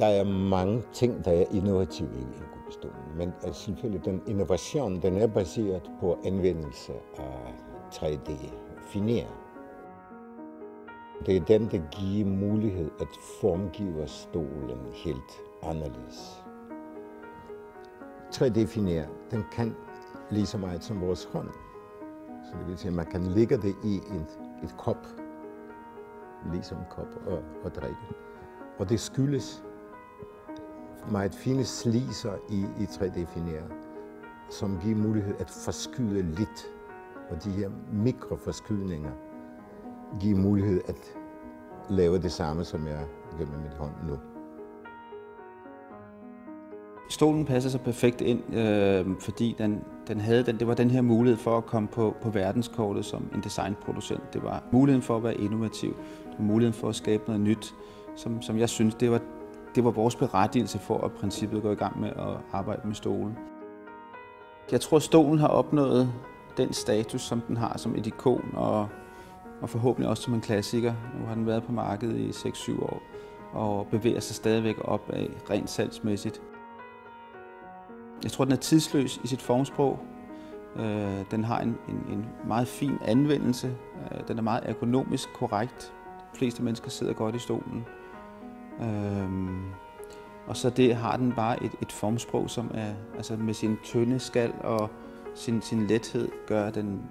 Der er mange ting, der er innovative i inkubationen, men selvfølgelig den innovation, den er baseret på anvendelse af 3D-finer. Det er den, der giver mulighed at formgive stolen helt anderledes. 3D-finer, den kan lige så meget som vores hånd. Så det vil sige, at man kan lægge det i et, et kop, ligesom en kop, og, og drikke. Og det skyldes meget fine sliser i, i 3D-finer, som giver mulighed at forskyde lidt. Og de her mikroforskydninger giver mulighed at lave det samme, som jeg gør med mit hånd nu. Stolen passer så perfekt ind, øh, fordi den, den havde den, det var den her mulighed for at komme på, på verdenskortet som en designproducent. Det var muligheden for at være innovativ. Det var muligheden for at skabe noget nyt, som, som jeg synes, det var, det var vores berettigelse for at princippet går i gang med at arbejde med stolen. Jeg tror, stolen har opnået den status, som den har som et ikon, og, og forhåbentlig også som en klassiker. Nu har den været på markedet i 6-7 år, og bevæger sig stadigvæk op af rent salgsmæssigt. Jeg tror, den er tidsløs i sit formsprog. Øh, den har en, en, en meget fin anvendelse. Øh, den er meget ergonomisk korrekt. De fleste mennesker sidder godt i stolen. Øhm, og så det har den bare et, et formsprog, som er altså med sin tynde skal og sin, sin lethed gør, at den,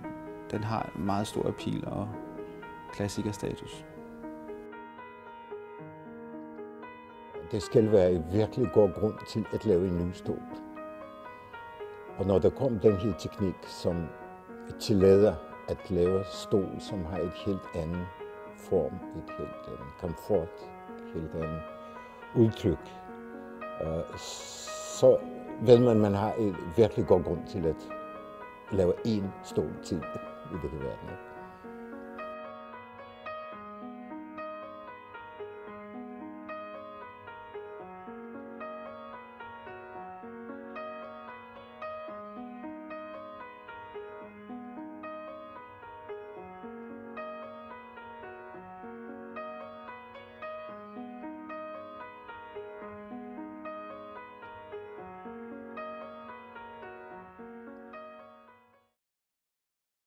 den har en meget stor appeal og klassikerstatus. Det skal være en virkelig god grund til at lave en ny stol. Og når der kom den her teknik, som tillader at lave stol, som har et helt andet form, et helt andet komfort, helt andet øh, udtryk, øh, så ved man, at man har en virkelig god grund til at lave en stor ting i det her verden.